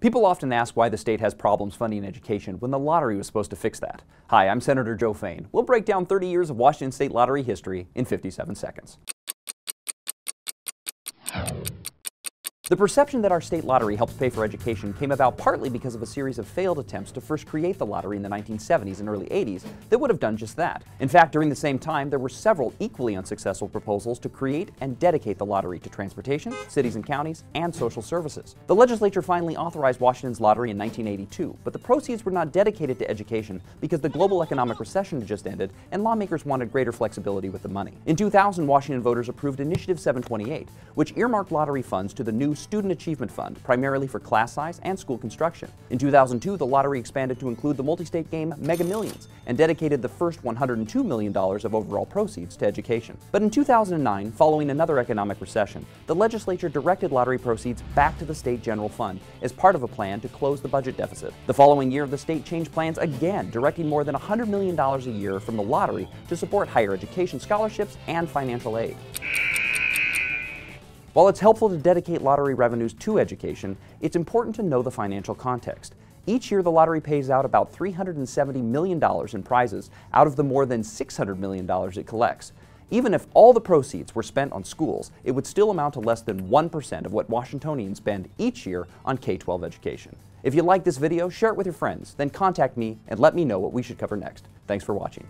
People often ask why the state has problems funding education when the lottery was supposed to fix that. Hi, I'm Senator Joe Fain. We'll break down 30 years of Washington State lottery history in 57 seconds. The perception that our state lottery helps pay for education came about partly because of a series of failed attempts to first create the lottery in the 1970s and early 80s that would have done just that. In fact, during the same time, there were several equally unsuccessful proposals to create and dedicate the lottery to transportation, cities and counties, and social services. The legislature finally authorized Washington's lottery in 1982, but the proceeds were not dedicated to education because the global economic recession had just ended and lawmakers wanted greater flexibility with the money. In 2000, Washington voters approved Initiative 728, which earmarked lottery funds to the new Student Achievement Fund, primarily for class size and school construction. In 2002, the lottery expanded to include the multi-state game Mega Millions and dedicated the first $102 million of overall proceeds to education. But in 2009, following another economic recession, the legislature directed lottery proceeds back to the state general fund as part of a plan to close the budget deficit. The following year, the state changed plans again, directing more than $100 million a year from the lottery to support higher education scholarships and financial aid. While it's helpful to dedicate lottery revenues to education, it's important to know the financial context. Each year, the lottery pays out about $370 million in prizes out of the more than $600 million it collects. Even if all the proceeds were spent on schools, it would still amount to less than 1% of what Washingtonians spend each year on K-12 education. If you like this video, share it with your friends, then contact me and let me know what we should cover next. Thanks for watching.